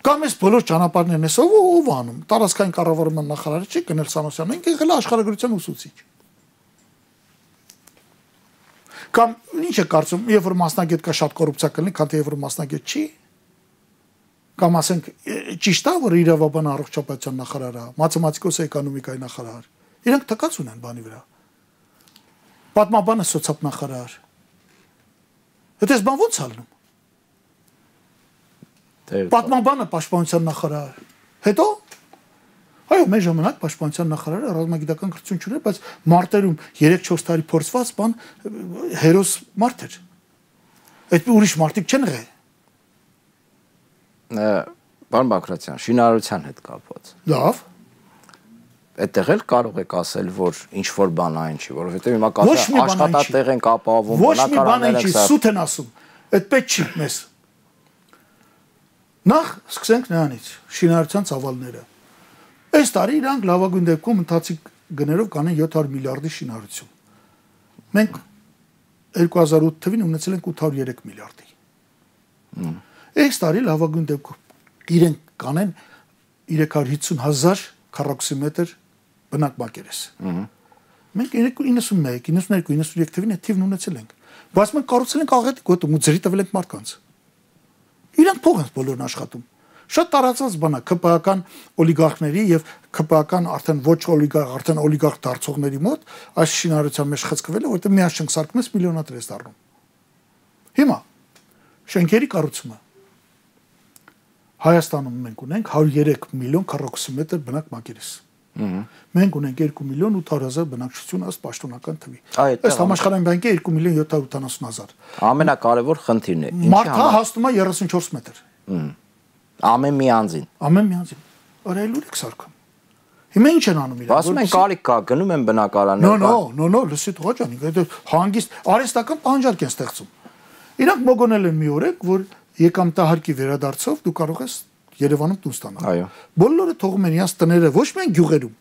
Կամ էս բոլոր ճանապարհներն էս ով ով անում։ Տարածքային կառավարման նախարարը չի գնել Սանոսյանը, ինքը եղել է աշխարհագրության ուսուցիչ։ Կամ ինչ է կարծում, երբ որ մասնագետ կա շատ կոռուպցիա կլինի, քան թե երբ որ մասնագետ չի։ Կամ ասենք ճիշտ է, որ իրավաբան առողջապահության նախարարը, մաթեմատիկոս էկոնոմիկայի նախարար։ Իրանք տկած ունեն բանի վրա։ Պատմաբանը սոցիալ նախարար։ Դա էս բան ո՞նց ալնում։ Պատմաբանը պաշտպանության նախարար։ Հետո Այո, մեր ժամանակ պաշտպանության նախարարը ռազմագիտական կրթություն չուներ, բայց մարտերում 3-4 տարի փորձված բան հերոս մարդ էր։ Այդ ուրիշ մարդիկ չեն եղել։ Պարոն Բակրատյան, շինարարության հետ կապված։ Լավ այդտեղ էլ կարող եք ասել, որ ինչ որ բան այն չի, որովհետև հիմա կասա աշխատատեղ են կապավում, բնակարաններ են սուտ են ասում։ Այդ պետք չի մեզ։ Նախ սկսենք նրանից, շինարարության ծավալները։ Այս տարի իրանք լավագույն դեպքում ընթացիկ գներով կանեն 700 միլիարդի շինարարություն։ Մենք 2008 թվին ունեցել ենք 803 միլիարդի։ Այս տարի լավագույն դեպքում իրենք կանեն 350 հազար քառակուսիմետր բնակ մակերես։ Մենք 91, 92, 93 թվին այդ թիվն ունեցել ենք։ Բայց մենք կառուցել ենք աղետի գոտում ու ծրի տվել ենք մարկանց։ Իրանք փող են բոլորն աշխատում շատ տարածված բան է ԿՊԱ-կան օլիգարխների եւ ԿՊԱ-կան արդեն ոչ օլիգարխ, արդեն օլիգարխ դարձողների մոտ այս շինարարության մեջ խցկվել է, որտեղ միած շենք սարքում ես միլիոնատր ես դառնում։ Հիմա շենքերի կառուցումը Հայաստանում մենք ունենք 103 միլիոն քառակուսիմետր բնակ մակերես։ Մենք ունենք 2 միլիոն 800 հազար բնակչություն ըստ պաշտոնական թվի։ Ըստ համաշխարհային բանկի 2 միլիոն 780 հազար։ Ամենակարևոր խնդիրն է։ Մարդը հասնում է 34 մետր։ Ամեն մի անձին։ Ամեն մի անձին։ Արայլուր եք սարքում։ Հիմա ինչ են անում իրենք։ Ասում են կարիք կա, գնում են բնակարաններ։ no, no, no, լսի տղա ջան, հանգիստ արհեստական պահանջարկ են ստեղծում։ Իրանք մոգոնել են մի օրեք, որ եկամտահարկի վերադարձով դու կարող ես Երևանում տուն ստանալ։ Այո։ Բոլորը թողում են իրաց տները ոչ միայն գյուղերում,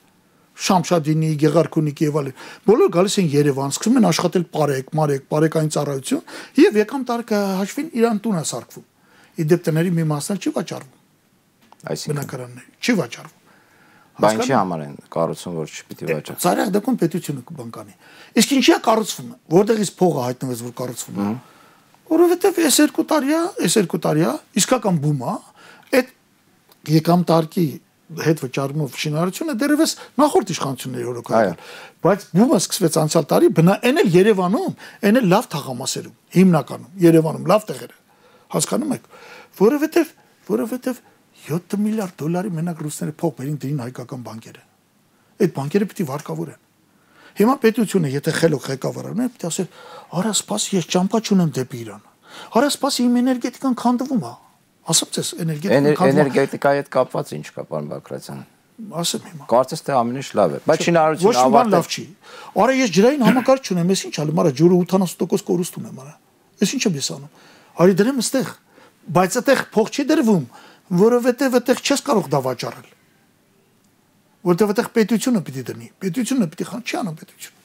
Շամշադինի, Գեղարքունիքի եւ այլն։ Բոլորը գալիս են Երևան, սկսում են աշխատել բարեկ, մարեկ, բարեկային ծառայություն եւ եկամտարկը հաշվին իրան տուն է սարքվում։ Իդեպ տների մի մասն չի վաճառվում։ Այսինքն բնակարանների չի վաճառվում։ Բան չի համար են կառուցում, որ չպիտի վաճառ։ Ծառայ դեպքում պետությունը կբան կանի։ Իսկ ինչի է կառուցվում։ Որտեղից փողը հայտնվեց, որ կառուցվում է։ Որովհետև այս երկու տարիա, այս երկու տարիա իսկական բում է, այդ եկամտարկի հետ վճարումով շինարարությունը դերևս նախորդ իշխանությունների օրոք այո բայց բումը սկսվեց անցյալ տարի բնա այն էլ Երևանում այն էլ լավ թաղամասերում հիմնականում Երևանում լավ տեղերը հասկանում եք որովհետև որովհետև 7 միլիարդ դոլարի մենակ ռուսները փող բերին դրին հայկական բանկերը այդ բանկերը պիտի վարկավորեն հիմա պետությունը եթե խելոք ղեկավարն է պիտի ասել արա սպաս ես ճամփա չունեմ դեպի Իրան արա սպաս իմ էներգետիկան քանդվում է ասում ես էներգետիկան էներգետիկայի հետ կապված ինչ կա պարոն Բակրատյան ասեմ հիմա կարծես թե ամեն ինչ լավ է բայց շինարարությունը ավարտել լավ չի արա ես ջրային համակարգ չունեմ ես ինչ ալեմ արա ջուրը 80% կորուստ ունեմ արա ես ինչ եմ ես անում արի դրեմ այստեղ բայց այդտեղ փող չի դրվում որովհետև այդտեղ չես կարող դա վաճառել որովհետև այդտեղ պետությունը պիտի դնի պետությունը պիտի խան չի անում պետությունը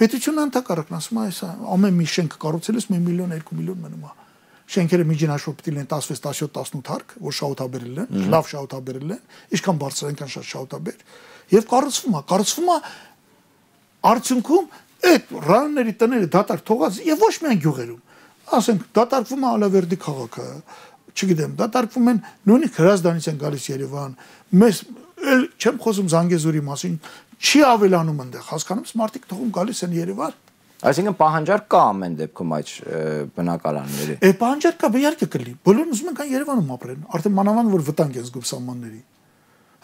պետությունը ընդհակառակն ասում է այս ամեն մի շենք կառուցելուց 1 միլիոն 2 միլիոն մնում է շենքերը միջին հաշվով պիտի լինեն 16, 17, 18 հարկ, որ շահութաբերել են, լավ շահութաբերել են, ինչքան բարձր այնքան շատ շահութաբեր, եւ կառուցվում է, կառուցվում է արդյունքում այդ ռայոնների տները դատարկ թողած եւ ոչ միայն գյուղերում, ասենք դատարկվում է Ալավերդի քաղաքը, չգիտեմ, դատարկվում են նույնիսկ հրազդանից են գալիս Երևան, մեզ էլ չեմ խոսում Զանգեզուրի մասին, չի ավելանում այնտեղ, հասկանում ես, մարդիկ թողում գալիս են Երևան Այսինքն պահանջարկ կա ամեն դեպքում այդ բնակարանների։ Է պահանջարկ կա, իհարկե կլի։ Բոլորն ուզում են կան Երևանում ապրեն, արդեն մանավանդ որ վտանգ են զգում սահմանների։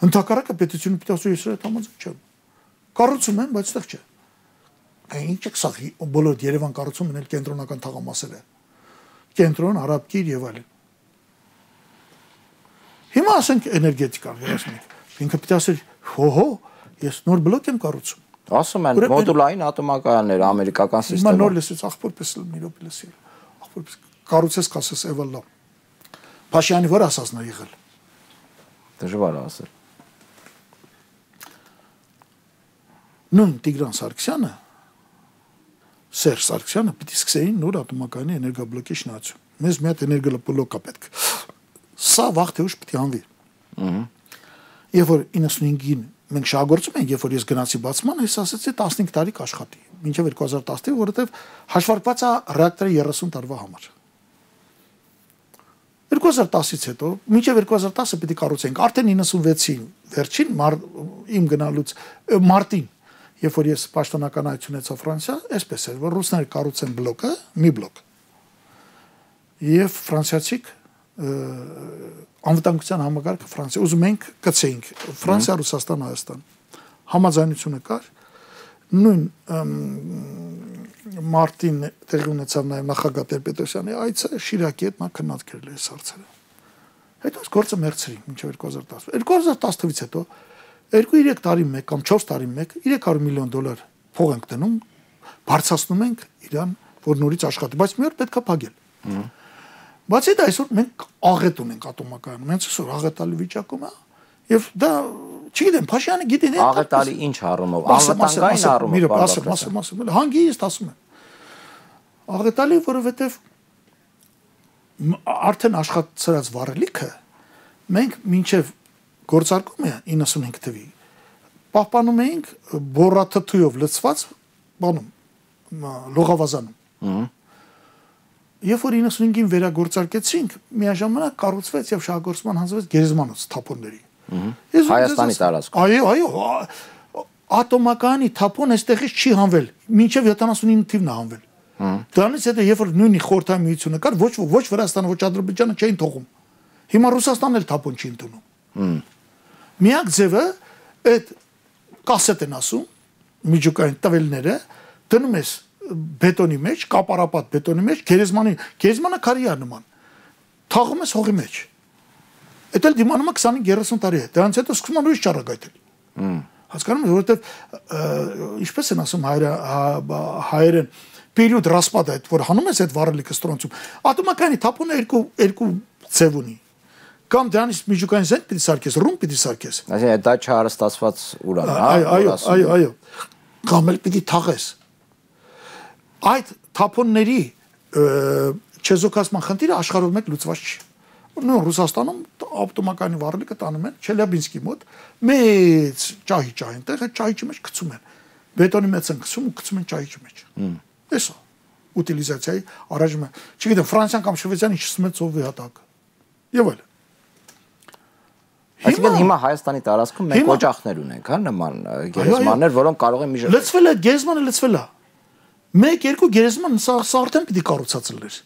Հնդակարակը պետությունը պիտի ասի ես այդ համաձայն չեմ։ Կառուցում են, բայց այդտեղ չէ։ Ինչ է սա բոլոր Երևան կառուցում են կենտրոնական թաղամասերը։ Կենտրոն, Արաբկիր եւ այլն։ Հիմա ասենք էներգետիկան, վերացնենք։ Ինքը պիտի ասի, հո-հո, ես նոր բլոկ եմ կառուցում Ասում են մոդուլային ատոմակայաններ ամերիկական համակարգ։ Հիմա նոր լսեց աղբորպես մի րոպե լսի։ Աղբորպես կառուցես կասես Էվալա։ Փաշյանի վրա ասածն է եղել։ Դժվար է ասել։ Նույն Տիգրան Սարգսյանը Սերժ Սարգսյանը պիտի սկսեին նոր ատոմակայանի էներգաբլոկի շնացում։ Մեզ մի հատ էներգաբլոկ է պետք։ Սա վաղ թե ուշ է անվի։ Ահա։ Երբ որ 95-ին մենք շահագործում ենք, երբ որ ես գնացի բացման, ես ասացի 15 տարի կաշխատի, մինչև 2010-ը, որովհետև հաշվարկված է ռեակտորի 30 տարվա համար։ 2010-ից հետո, մինչև 2010-ը պիտի կառուցենք, արդեն 96-ին վերջին մար, իմ գնալուց մարտին, երբ որ ես պաշտոնական այցուն եցա Ֆրանսիա, այսպես էր, որ ռուսները կառուցեն բլոկը, մի բլոկ։ Եվ ֆրանսիացիք անվտանգության համագարկը Ֆրանսիա ուզում ենք կցեինք. Ֆրանսիա, Ռուսաստան, Հայաստան։ Համաձայնությունը կար նույն մարտին տեղի ունեցավ նաև նախագահ Տեր-Պետրոսյանի այցը Շիրակի հետ նա քննարկել է այս հարցերը։ Հետո գործը մերցրի մինչև 2010։ 2010 թվից հետո 2-3 տարի մեկ կամ 4 տարի մեկ 300 միլիոն դոլար փող ենք տնում, բարձրացնում ենք իրան, որ նորից աշխատի, բայց մի օր պետքա փակել։ Բացի դա այսօր մենք աղետ ունենք ատոմակայանում։ Հենց այսօր աղետալի վիճակում է եւ դա չգիտեմ, Փաշյանը գիտեն այդ աղետալի ինչ առումով, անվտանգային առումով։ Մի ասեմ, ասեմ, ասեմ, հանգիստ ասում եմ։ Աղետալի, որովհետեւ արդեն աշխատած վառելիքը մենք մինչև գործարկում է 95 թվի պահպանում էինք բորաթթույով լցված բանում լողավազանում։ Ահա Երբ որ 95-ին վերագործարկեցինք, միաժամանակ կառուցվեց եւ շահագործման հանձնվեց գերեզմանոց թափոնների։ Հայաստանի տարածքում։ Այո, այո, ատոմականի թափոն այստեղից չի հանվել, մինչև 79 թիվն է հանվել։ Դրանից հետո երբ որ նույնի խորհրդային միությունը կար, ոչ ոչ Վրաստանը, ոչ Ադրբեջանը չէին թողում։ Հիմա Ռուսաստանն էլ թափոն չի ընդունում։ Միակ ձևը այդ կասետ են ասում միջուկային տվելները դնում ես բետոնի մեջ, կապարապատ բետոնի մեջ, գերեզմանի, գերեզմանը քարի է նման։ Թաղում ես հողի մեջ։ Էդ էլ դիմանում է 25-30 տարի է։ Դրանից հետո սկսում են ուրիշ ճառագայթել։ Հմ։ Հասկանում ես, որովհետև ինչպես են ասում հայերը հայերը պերիոդ ռասպադա այդ որ հանում ես այդ վառելիքը ստրոնցում։ Ատոմականի թափոնը երկու երկու ձև ունի կամ դրանից միջուկային զենք պիտի սարքես, ռում պիտի սարքես։ Այսինքն դա չհարստացված ուրան, հա։ Այո, այո, այո։ Կամ էլ պիտի թաղես այդ թափոնների չեզոքացման խնդիրը աշխարհով մեկ լուծված չի նույն Ռուսաստանում ավտոմականի վառելիքը տանում են Չելյաբինսկի մոտ մեծ ճահի ճահ այնտեղ այդ ճահիճի մեջ գցում են բետոնի մեջ են գցում ու գցում են ճահիճի մեջ էսա ուտիլիզացիայի առաջը չգիտեմ Ֆրանսիան կամ Շվեյցարիան իջեցնում են ծովի հատակ եւ այլն Այսինքն հիմա Հայաստանի տարածքում մենք օջախներ ունենք, հա, նման գերեզմաններ, որոնք կարող են մի ժամ լցվել է, գերեզմանը լցվել է մեկ-երկու գերեզման սա սա արդեն պիտի կառուցած լիներ։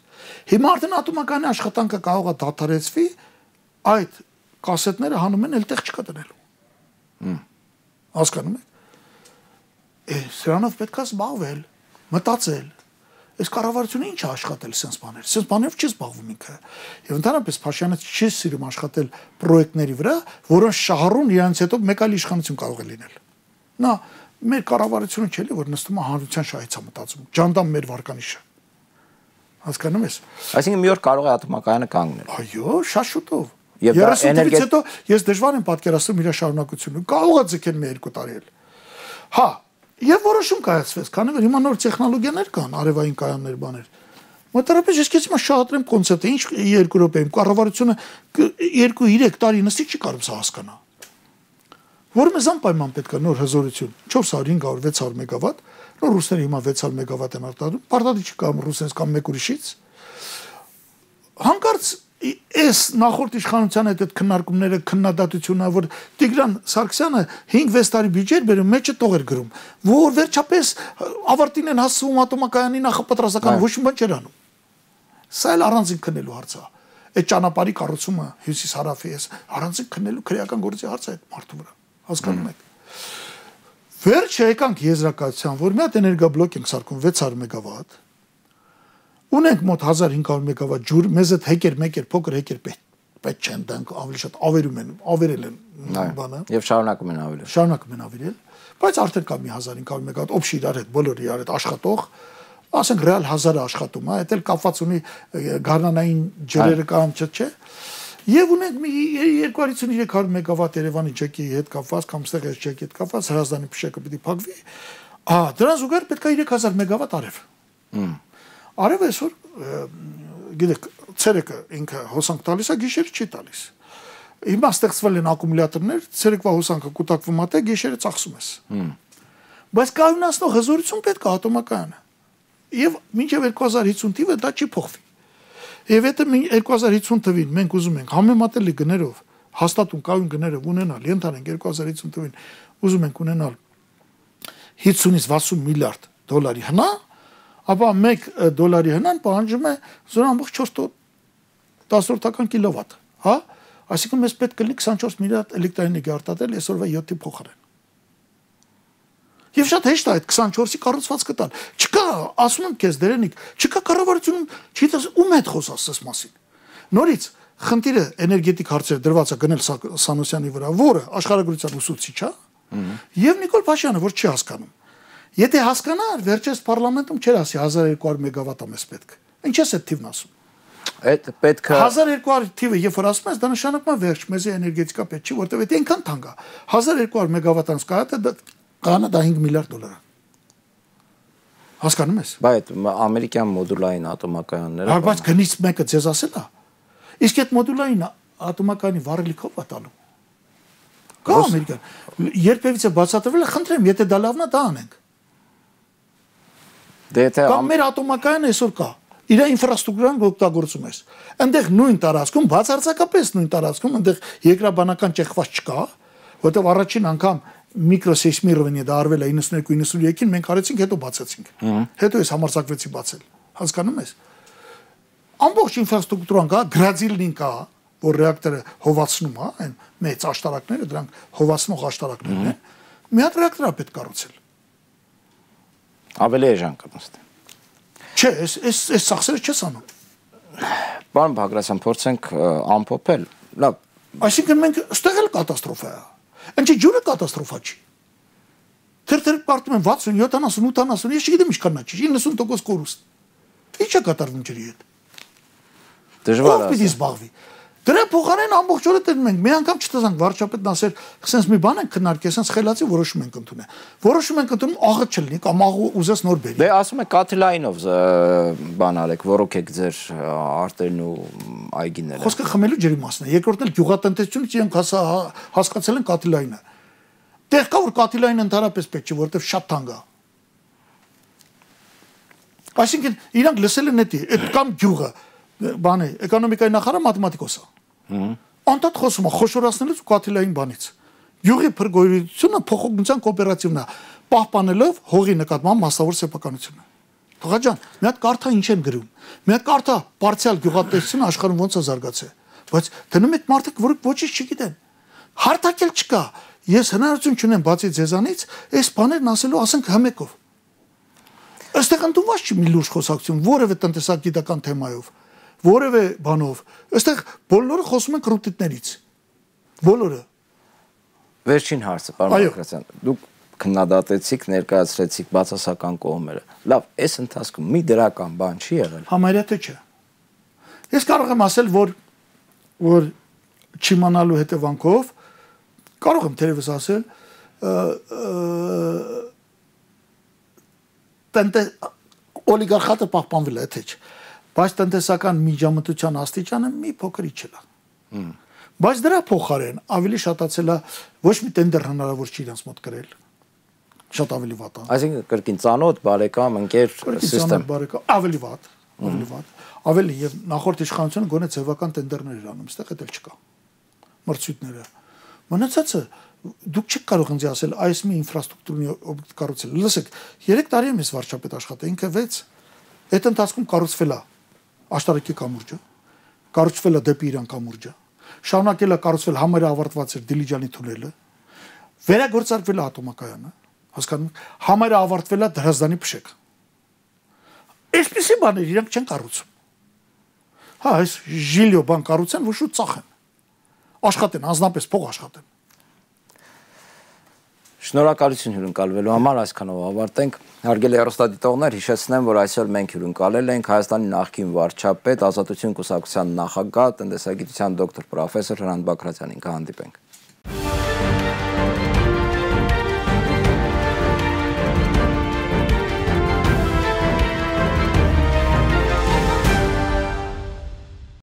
Հիմա արդեն ատոմականի աշխատանքը կարող է դադարեցվի, այդ կասետները հանում են, էլ տեղ չկա դնելու։ Հմ։ Հասկանում եք։ Է, սրանով պետքա զբաղվել, մտածել։ Այս կառավարությունը ինչ է աշխատել sense բաներ։ Sense բաներով չի զբաղվում ինքը։ Եվ ընդհանրապես Փաշյանը չի սիրում աշխատել պրոյեկտների վրա, որոնց շահառուն իրանց հետո մեկ այլ իշխանություն կարող է լինել։ Նա մեր կառավարությունը չէ՞ որ նստում է հանրության շահից է մտածում։ Ջանդամ մեր վարկանիշը։ Հասկանում ես։ Այսինքն մի օր կարող է ատոմակայանը կանգնել։ Այո, շատ շուտով։ Եվ դա էներգետիկ հետո ես դժվար եմ պատկերացնում իր շարունակությունը։ Կարող է ձգել մի երկու տարի էլ։ Հա, եւ որոշում կայացվեց, քանի որ հիմա նոր տեխնոլոգիաներ կան, արևային կայաններ, բաներ։ Մոտարապես ես քիչ մա շահատրեմ կոնցեպտը, ինչ երկու րոպեում կառավարությունը 2-3 տարի նստի չի կարող սա հասկանա որ մեզ անպայման պետք է նոր հզորություն 400, 500, 600 մեգավատ, նոր ռուսները հիմա 600 մեգավատ են արտադրում, պարտադիր կամ ռուսենց կամ մեկ ուրիշից։ Հանկարծ այս նախորդ իշխանության հետ այդ քննարկումները, քննադատությունը, որ Տիգրան Սարգսյանը 5-6 տարի բյուջեեր բերում, մեջը տող էր գրում, որ վերջապես ավարտին են հասցվում ատոմակայանի նախապատրաստական ոչ մի բան չեր անում։ Սա էլ առանձին քննելու հարց է։ Այդ ճանապարհի կառուցումը հյուսիս հարավի էս առանձին քննելու քրեական գործի հարց է այդ մարդու վրա հասկանում եք։ Վերջը եկանք եզրակացության, որ մի հատ էներգաբլոկ ենք սարքում 600 մեգավատ։ Ունենք մոտ 1500 մեգավատ ջուր, մեզ այդ հեկեր, մեկեր, փոքր հեկեր պետք չեն դանք ավելի շատ ավերում են, ավերել են բանը։ Եվ շարունակում են ավերել։ Շարունակում են ավերել, բայց արդեն կա մի 1500 մեգավատ օբշի իրար հետ, բոլորը իրար հետ աշխատող, ասենք ռեալ 1000-ը աշխատում, հա, դա էլ կապված ունի գառնանային ջրերը կամ չէ, չէ։ Եվ ունենք մի 253 մեգավատ Երևանի ջեկի հետ կապված կամ ստեղ այս ջեկի հետ կապված հրազդանի փշակը պիտի փակվի։ Ահա, դրան զուգահեռ պետք է 3000 մեգավատ արև։ Արևը այսօր գիտեք ցերեկը ինքը հոսանք տալիս է, գիշերը չի տալիս։ Հիմա ստեղծվել են ակումուլյատորներ, ցերեկվա հոսանքը կուտակվում է, գիշերը ծախսում ես։ Բայց կայունացնող հզորություն պետք է ատոմակայանը։ Եվ մինչև 2050 թիվը դա չի փոխվի։ Եվ եթե 2050 թվին մենք ուզում ենք համեմատելի գներով հաստատուն կայուն գներով ունենալ, ենթանենք 2050 թվին ուզում ենք ունենալ 50-ից 60 միլիարդ դոլարի հնա, ապա 1 դոլարի հնան պահանջում է 0.4 10-ական կիլովատ, հա? Այսինքն մեզ պետք կլինի 24 միլիարդ էլեկտրաէներգիա արտադրել այսօրվա 7-ի փոխարեն։ Եվ շատ հեշտ է այդ 24-ի կառուցվածքը տալ։ Չկա, ասում եմ քեզ դերենիկ, չկա կառավարությունում, չգիտես ում հետ խոսաս այս մասին։ Նորից խնդիրը էներգետիկ հարցեր դրված է գնել Սանոսյանի վրա, որը աշխարհագրության ուսուցիչ է, եւ Նիկոլ Փաշյանը, որ չի հասկանում։ Եթե հասկանար, վերջերս parlamentum չէր ասի 1200 մեգավատ ամես պետք։ Ինչ ես այդ թիվն ասում։ Այդ պետք է 1200 թիվը երբ որ ասում ես, դա նշանակում է վերջ, մեզի էներգետիկա պետք չի, որտեվ դա այնքան թանկ է։ 1200 մեգավատ ամս կա, դա կանը դա 5 միլիարդ դոլար է։ Հասկանում ես։ Բայց ամերիկյան մոդուլային ատոմակայանները Հա, բայց գնից մեկը ձեզ ասել է։ Իսկ այդ մոդուլային ատոմակայանի վառելիքով է տալու։ Կա ամերիկան։ Երբևիցե բացատրվել է, խնդրեմ, եթե դա լավն է, դա անենք։ Դե եթե Կամ մեր ատոմակայանը այսօր կա իր ինֆրաստրուկտուրան օգտագործում ես։ Այնտեղ նույն տարածքում, բացարձակապես նույն տարածքում, այնտեղ երկրաբանական ճեղքված չկա, որտեղ առաջին անգամ միկրոսեյսմիրովնի դա արվել է 92-93-ին մենք արեցինք, հետո բացեցինք։ Հետո ես համարձակվեցի բացել։ Հասկանում ես։ Ամբողջ ինֆրաստրուկտուրան կա, գրադիլնին կա, որ ռեակտորը հովացնում է, այն մեծ աշտարակները, դրանք հովացնող աշտարակներն են։ Մի հատ ռեակտոր է պետք կառուցել։ ավելի էժան կնստի։ Չէ, այս այս այս ծախսերը չես անում։ Պարոն Բագրասյան, փորձենք ամփոփել։ Լավ, Այսինքն մենք ստեղ էլ կատաստրոֆա է։ Ինչի ջուրը կատաստրոֆա չի։ Թերթեր պարտում են 60, 70, 80, ես չգիտեմ ինչքան նա չի, 90% կորուստ։ Ինչ է կատարվում ջրի հետ։ դժվար Ո՞վ պիտի է։ զբաղվի։ Դրա փոխարեն ամբողջ օրը տենում ենք։ Մի անգամ չտեսանք վարչապետն ասել, «Սենց մի բան ենք քննարկել, սենց խելացի որոշում ենք ընդունել»։ Որոշում ենք ընդունում աղը չլինի կամ աղը ուզես նոր բերի։ Դե ասում եք կաթիլայինով բան արեք, որոքեք ձեր արտերն ու այգիները։ Խոսքը խմելու ջրի մասն է։ Երկրորդն էլ գյուղատնտեսությունից իրենք հասա հասկացել են կաթիլայինը։ Տեղ կա որ կաթիլայինը ընդհանրապես պետք չէ, որովհետև շատ թանկ է։ Այսինքն իրանք լսել են դա, այդ կամ գյուղը, բանը, էկոնոմիկայի նախարարը մաթեմատիկոս է։ Անդադ խոսում է խոշորացնելուց ու կաթիլային բանից։ Գյուղի փրկօրությունը փոխօգնության կոոպերատիվն է, պահպանելով հողի նկատմամբ մասնավոր սեփականությունը։ Տղա ջան, մի հատ կարթա ինչ են գրում։ Մի հատ կարթա պարցիալ գյուղատնտեսությունը աշխարհում ոնց է զարգացել։ Բայց դնում եք մարդիկ, որոնք ոչինչ չգիտեն։ Հարթակել չկա։ Ես հնարավորություն չունեմ բացի ձեզանից այս բաներն ասելու, ասենք հմեկով։ Այստեղ ընդունված չի մի լուրջ խոսակցություն որևէ տնտեսագիտական թեմայով, որևէ բանով։ Այստեղ բոլորը խոսում են կրուտիտներից։ Բոլորը։ Վերջին հարցը, պարոն Այո։ Բագրասյան, դուք քննադատեցիք, ներկայացրեցիք բացասական կողմերը։ Լավ, այս ընթացքում մի դրական բան չի եղել։ Համարյա թե չէ։ Ես կարող եմ ասել, որ որ չիմանալու հետևանքով կարող եմ թերևս ասել տենտե օլիգարխատը պահպանվել է թե չէ բայց տնտեսական միջամտության աստիճանը մի փոքր իջել է բայց դրա փոխարեն ավելի շատացել է ոչ մի տենդեր հնարավոր չի իրենց մոտ գրել շատ ավելի վատ է Այսինքն կրկին ծանոթ, բարեկամ, ընկեր Սիստեմ համակարգ բարեկա ավելի վատ, ավելի վատ։ Ավելի եւ նախորդ իշխանությունը գոնե ձևական տենդերներ էր անում, այստեղ էլ չկա։ Մրցույթները։ Մնացածը դուք չեք կարող ինձ ասել այս մի ինֆրաստրուկտուրի օբյեկտ կառուցել։ Լսեք, 3 տարի եմ ես վարչապետ աշխատել, ինքը 6։ Այդ ընթացքում կառուցվել է աշտարակի կամուրջը, կառուցվել է դեպի Իրան կամուրջը, շարունակել է կառուցվել համարը ավարտված էր Դիլիջանի թունելը, վերագործարկվել է ատոմակայանը, հասկանում եք, համարը ավարտվել է Դրազդանի փշեկ։ Այսպեսի բաներ իրանք չեն կառուցում։ Հա, այս ժիլիո բան կառուցեն, ոչ ու ծախեն։ Աշխատեն, անznապես փող աշխատեն։ Շնորհակալություն հյուրընկալվելու համար այսքանով ավարտենք։ Հարգելի հեռուստադիտողներ, հիշեցնեմ, որ այսօր մենք հյուրընկալել ենք Հայաստանի նախկին վարչապետ, Ազատություն կուսակցության նախագահ, տնտեսագիտության դոկտոր պրոֆեսոր Հրանտ Բակրատյանին։ Կհանդիպենք։